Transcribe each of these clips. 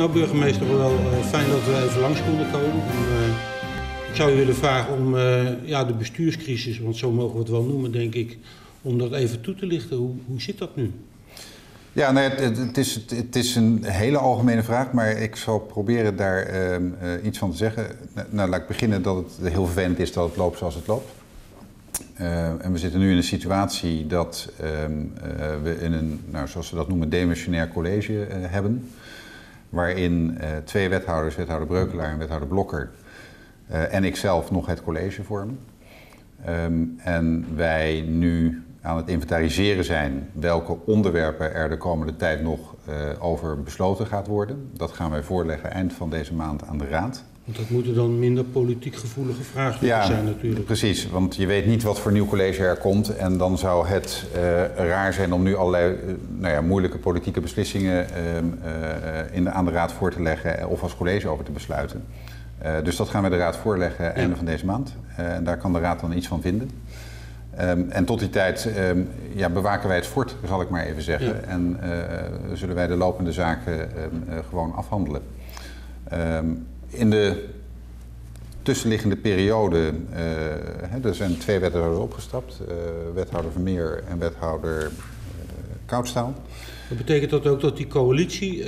Nou, burgemeester, wel uh, fijn dat we even langs konden komen. En, uh, ik zou u willen vragen om uh, ja, de bestuurscrisis, want zo mogen we het wel noemen, denk ik, om dat even toe te lichten. Hoe, hoe zit dat nu? Ja, nee, het, het, is, het, is, een hele algemene vraag, maar ik zal proberen daar ehm, iets van te zeggen. Nou, laat ik beginnen dat het heel vervelend is dat het loopt zoals het loopt. en we zitten nu in een situatie dat ehm, we in een, nou, zoals we dat noemen, demissionair college hebben waarin uh, twee wethouders, wethouder Breukelaar en wethouder Blokker, uh, en ikzelf nog het college vormen. Um, en wij nu aan het inventariseren zijn welke onderwerpen er de komende tijd nog uh, over besloten gaat worden. Dat gaan wij voorleggen eind van deze maand aan de Raad. Want dat moeten dan minder politiek gevoelige ja, zijn natuurlijk. precies. Want je weet niet wat voor nieuw college er komt. En dan zou het uh, raar zijn om nu allerlei uh, nou ja, moeilijke politieke beslissingen uh, in de, aan de raad voor te leggen of als college over te besluiten. dus dat gaan we de raad voorleggen ja. einde van deze maand. en daar kan de raad dan iets van vinden. Um, en tot die tijd um, ja, bewaken wij het fort, zal ik maar even zeggen. Ja. En zullen wij de lopende zaken um, gewoon afhandelen. In de tussenliggende periode, uh, er zijn twee wethouders opgestapt, uh, wethouder Vermeer en wethouder uh, Koudstaal. Dat betekent dat ook dat die coalitie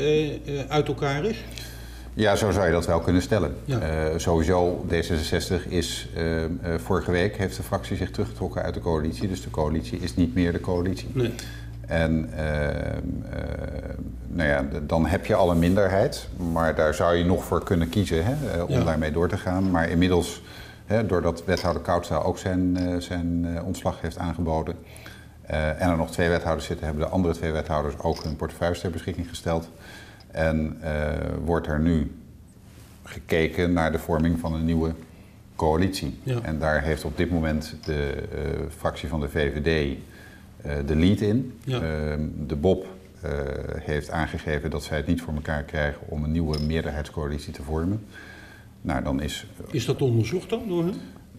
uit elkaar is? Ja, zo zou je dat wel kunnen stellen. Ja. sowieso, D66 is vorige week heeft de fractie zich teruggetrokken uit de coalitie, dus de coalitie is niet meer de coalitie. Nee. En uh, uh, nou ja, dan heb je al een minderheid, maar daar zou je nog voor kunnen kiezen hè, om ja. daarmee door te gaan. Maar inmiddels, hè, doordat wethouder Koudstaal ook zijn, uh, zijn ontslag heeft aangeboden en er nog twee wethouders zitten, hebben de andere twee wethouders ook hun portefeuille ter beschikking gesteld. En wordt er nu gekeken naar de vorming van een nieuwe coalitie. Ja. En daar heeft op dit moment de fractie van de VVD de lead in. Ja. Uh, de Bob uh, heeft aangegeven dat zij het niet voor elkaar krijgen om een nieuwe meerderheidscoalitie te vormen. Nou, dan is, is dat onderzocht dan door hen?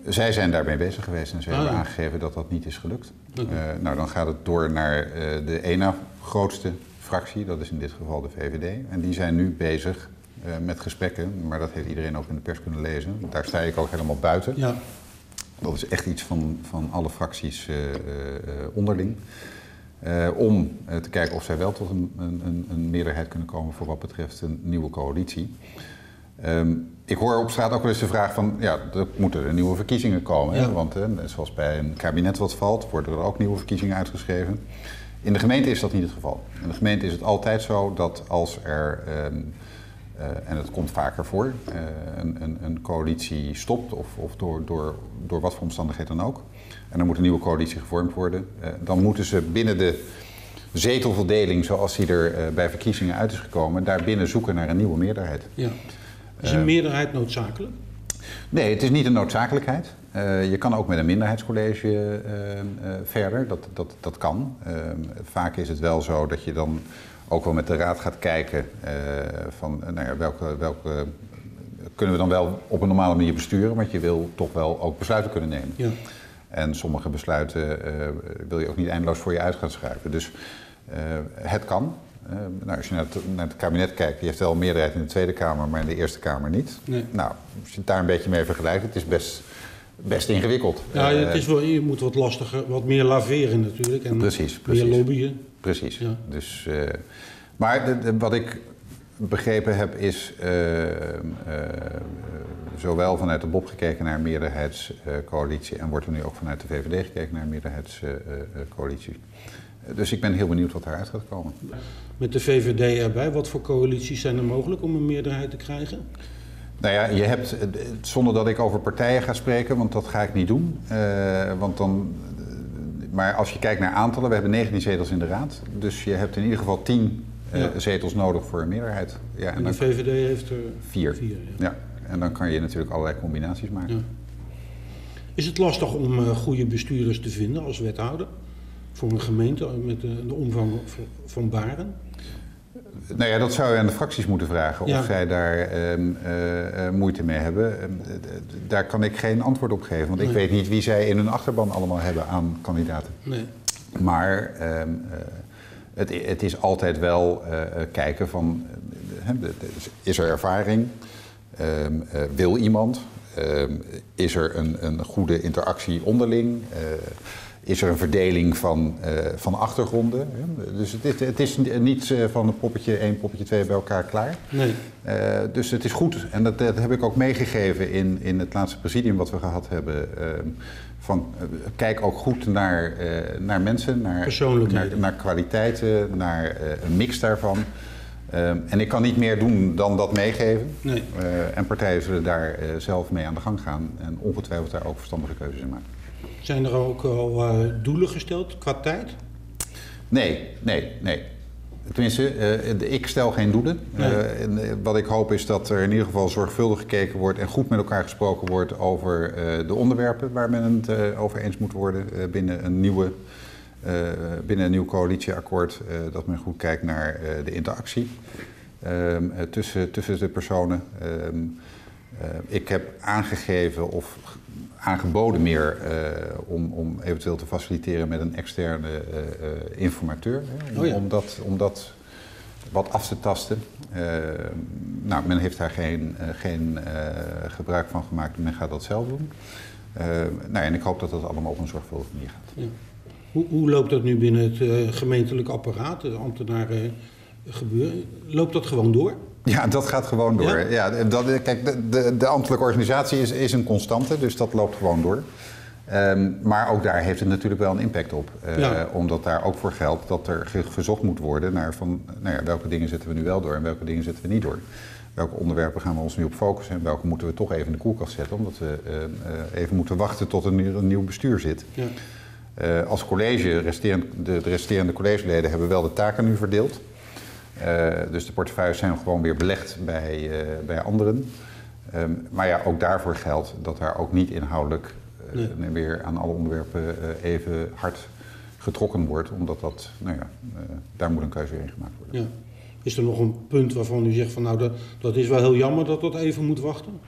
Zij zijn daarmee bezig geweest en ze ah, hebben ja. aangegeven dat dat niet is gelukt. Okay. nou, dan gaat het door naar de ene grootste fractie, dat is in dit geval de VVD. En die zijn nu bezig met gesprekken, maar dat heeft iedereen ook in de pers kunnen lezen. Daar sta ik ook helemaal buiten. Ja. Dat is echt iets van, van alle fracties uh, uh, onderling. Uh, om te kijken of zij wel tot een, een, een, meerderheid kunnen komen voor wat betreft een nieuwe coalitie. Um, ik hoor op straat ook wel eens de vraag van, ja, er moeten er nieuwe verkiezingen komen. Ja. Want zoals bij een kabinet wat valt, worden er ook nieuwe verkiezingen uitgeschreven. In de gemeente is dat niet het geval. In de gemeente is het altijd zo dat als er um, uh, en het komt vaker voor, uh, een, een, een, coalitie stopt of, of door, door, door wat voor omstandigheden dan ook. En er moet een nieuwe coalitie gevormd worden. Uh, dan moeten ze binnen de zetelverdeling zoals die er bij verkiezingen uit is gekomen, daarbinnen zoeken naar een nieuwe meerderheid. Ja. Is een meerderheid noodzakelijk? Nee, het is niet een noodzakelijkheid. je kan ook met een minderheidscollege verder, dat, dat, dat kan. vaak is het wel zo dat je dan ook wel met de raad gaat kijken uh, van nou ja, welke, welke kunnen we dan wel op een normale manier besturen, want je wil toch wel ook besluiten kunnen nemen. Ja. En sommige besluiten uh, wil je ook niet eindeloos voor je uit gaan schuiven. Dus uh, het kan. nou, als je naar het, naar het, kabinet kijkt, je heeft wel een meerderheid in de Tweede Kamer, maar in de Eerste Kamer niet. Nee. Nou, als je het daar een beetje mee vergelijkt, het is best, best ingewikkeld. Ja, het is wel, je moet wat lastiger, wat meer laveren natuurlijk. En precies, precies. Meer lobbyen. Precies. Ja. Dus, uh, maar de, de, wat ik begrepen heb is uh, uh, zowel vanuit de BOB gekeken naar een meerderheidscoalitie en wordt er nu ook vanuit de VVD gekeken naar een meerderheidscoalitie. dus ik ben heel benieuwd wat daaruit gaat komen. Met de VVD erbij, wat voor coalities zijn er mogelijk om een meerderheid te krijgen? Nou ja, je hebt, zonder dat ik over partijen ga spreken, want dat ga ik niet doen. want dan maar als je kijkt naar aantallen, we hebben 19 zetels in de raad. Dus je hebt in ieder geval 10 uh, ja. zetels nodig voor een meerderheid. Ja, en, en de VVD heeft er vier. vier ja. ja. en dan kan je natuurlijk allerlei combinaties maken. Ja. Is het lastig om uh, goede bestuurders te vinden als wethouder? Voor een gemeente met de, de omvang van Baren? Nou ja, dat zou je aan de fracties moeten vragen of zij daar uh, uh, moeite mee hebben. Uh, daar kan ik geen antwoord op geven, want nee. ik weet niet wie zij in hun achterban allemaal hebben aan kandidaten. Nee. Maar ehm, het, het, is altijd wel kijken van is er ervaring? Ehm, wil iemand? Ehm, is er een, een, goede interactie onderling? Is er een verdeling van, van achtergronden. Dus het is, het is niet van een poppetje 1, poppetje 2 bij elkaar klaar. Nee. dus het is goed. En dat, dat, heb ik ook meegegeven in, in het laatste presidium wat we gehad hebben. Van, eh, kijk ook goed naar, naar mensen, naar, naar, naar, kwaliteiten, naar een mix daarvan. en ik kan niet meer doen dan dat meegeven. Nee. en partijen zullen daar zelf mee aan de gang gaan en ongetwijfeld daar ook verstandige keuzes in maken. Zijn er ook al doelen gesteld qua tijd? Nee, nee, nee. Tenminste, uh, ik stel geen doelen. En, uh, wat ik hoop is dat er in ieder geval zorgvuldig gekeken wordt en goed met elkaar gesproken wordt over de onderwerpen waar men het over eens moet worden binnen een nieuwe. binnen een nieuw coalitieakkoord, dat men goed kijkt naar de interactie ehm, tussen, tussen de personen. Ehm, ik heb aangegeven of aangeboden meer uh, om, om eventueel te faciliteren met een externe uh, informateur. Hè, om, oh ja. om, dat, om dat wat af te tasten. nou, men heeft daar geen, geen gebruik van gemaakt, men gaat dat zelf doen. nou, en ik hoop dat dat allemaal op een zorgvuldige manier gaat. Ja. Hoe, hoe, loopt dat nu binnen het gemeentelijk apparaat, de ambtenaren gebeuren? Loopt dat gewoon door? Ja, dat gaat gewoon door. Ja? dat, kijk, de, de, de, ambtelijke organisatie is, is een constante, dus dat loopt gewoon door. Ehm, maar ook daar heeft het natuurlijk wel een impact op. Uh, Omdat daar ook voor geldt dat er gezocht moet worden naar van, nou ja, welke dingen zetten we nu wel door en welke dingen zetten we niet door. Welke onderwerpen gaan we ons nu op focussen en welke moeten we toch even in de koelkast zetten, omdat we uh, even moeten wachten tot er een, een nieuw bestuur zit. Ja. als college, resterend, de, de resterende collegeleden hebben wel de taken nu verdeeld. Uh, dus de portefeuilles zijn gewoon weer belegd bij, uh, bij anderen. Um, maar ja, ook daarvoor geldt dat daar ook niet inhoudelijk uh, nee. weer aan alle onderwerpen even hard getrokken wordt. Omdat dat, nou ja, daar moet een keuze in gemaakt worden. Ja. Is er nog een punt waarvan u zegt van nou, dat, dat is wel heel jammer dat dat even moet wachten?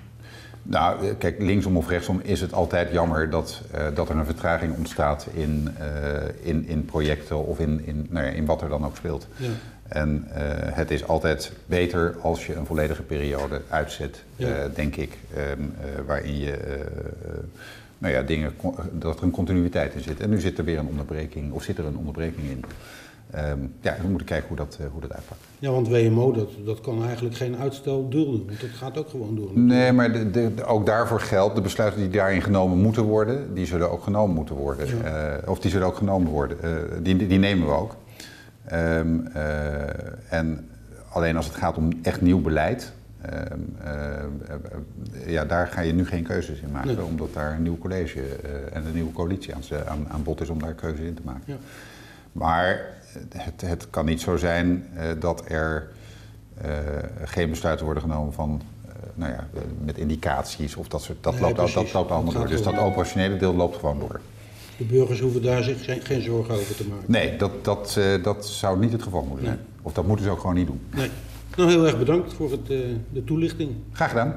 Nou, kijk, linksom of rechtsom is het altijd jammer dat, dat er een vertraging ontstaat in, in, in projecten of in, in, nou ja, in wat er dan ook speelt. Ja. En uh, het is altijd beter als je een volledige periode uitzet, ja. denk ik, um, waarin je nou ja, dingen, dat er een continuïteit in zit. En nu zit er weer een onderbreking, of zit er een onderbreking in. Um, ja, we moeten kijken hoe dat, hoe dat uitpakt. Ja, want WMO, dat, dat kan eigenlijk geen uitstel dulden. Want dat gaat ook gewoon door. Nee, maar de, de, ook daarvoor geldt, de besluiten die daarin genomen moeten worden, die zullen ook genomen moeten worden. Ja. Of die zullen ook genomen worden. Die, die nemen we ook. Um, en alleen als het gaat om echt nieuw beleid, um, ja, daar ga je nu geen keuzes in maken. Nee. Omdat daar een nieuw college en een nieuwe coalitie aan, aan, aan bod is om daar keuzes in te maken. Ja. Maar het, het, kan niet zo zijn dat er geen besluiten worden genomen van, nou ja, met indicaties of dat soort. Dat, nee, loopt, dat, dat loopt allemaal door. Dus dat operationele deel loopt gewoon door. De burgers hoeven daar zich geen, geen zorgen over te maken. Nee, dat, dat, dat zou niet het geval moeten zijn. Nee. Of dat moeten ze ook gewoon niet doen. Nee. Nou, heel erg bedankt voor het, de toelichting. Graag gedaan.